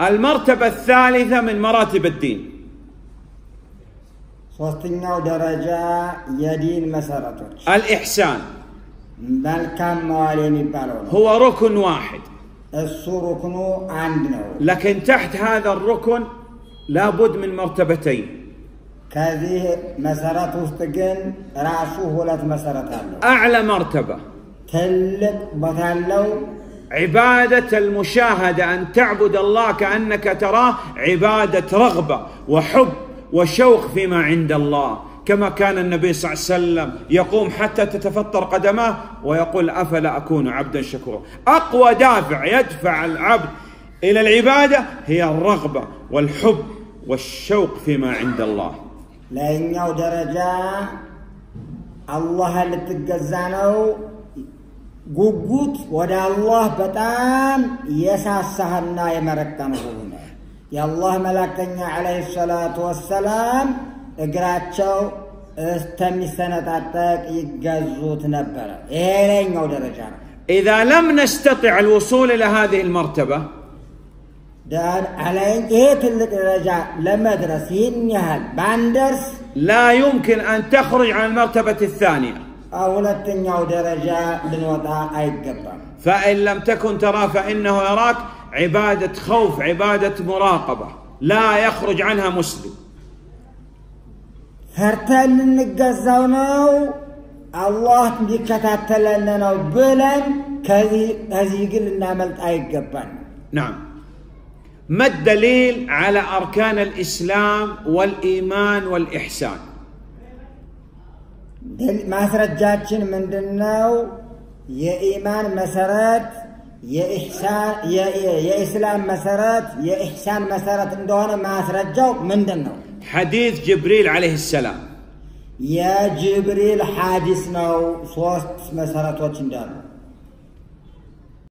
المرتبة الثالثة من مراتب الدين ሶስተኛው ደረጃ የዲን መሰረቶች الإحسان መልካም መዋል የሚባለው ነው። هو ركن واحد እሱ ሩክኑ አንድ ነው። لكن تحت هذا الركن لابد من مرتبتين ከዚህ መሰረት ውስጥ ግን ራሱ ሁለት መሰረት አለው። أعلى مرتبة ትልቅ ቦታ ያለው عبادة المشاهدة أن تعبد الله كأنك تراه عبادة رغبة وحب وشوق فيما عند الله كما كان النبي صلى الله عليه وسلم يقوم حتى تتفطر قدماه ويقول أفلا أكون عبدا شكورا أقوى دافع يدفع العبد إلى العبادة هي الرغبة والحب والشوق فيما عند الله ላይኛው ደረጃ አላህን ልትገዛ ነው። ጉጉት ወደ አላህ በጣም የሳሳህና የመረቀ መሆኑ ነው። የአላህ መላከኛ ዓለይሂ ሰላቱ ወሰላም እግራቸው እስተሚሰነጣጠቅ ይገዙት ነበረ። ይሄ ላይኛው ደረጃ ነው። إذا لم نستطع الوصول إلى هذه المرتبة ዳ- አላይ- ይሄ ትልቅ ደረጃ ለመድረስ ይህን ያህል ባንደርስ لا يمكن أن تخرج عن المرتبة الثانية ሁለተኛው ደረጃ ልንወጣ አይገባም። فإن لم تكن تراه فإنه يراك عبادة خوف عبادة مراقبة لا يخرج عنها مسلم ፈርተን ልንገዛው ነው፣ አላህ እንዲከታተለን ነው ብለን ከዚህ ከዚህ ግን ልናመልጥ አይገባን። نعم ما الدليل على أركان الإسلام والإيمان والإحسان ድል- ማስረጃችን ምንድን ነው? የኢማን መሰረት የኢስላም መሰረት የኢሕሳን መሰረት እንደሆነ ማስረጃው ምንድን ነው? ሐዲስ ጅብሪል ዓለይሂ ሰላም የጅብሪል ሐዲስ ነው። ሶስት መሰረቶች እንዳሉ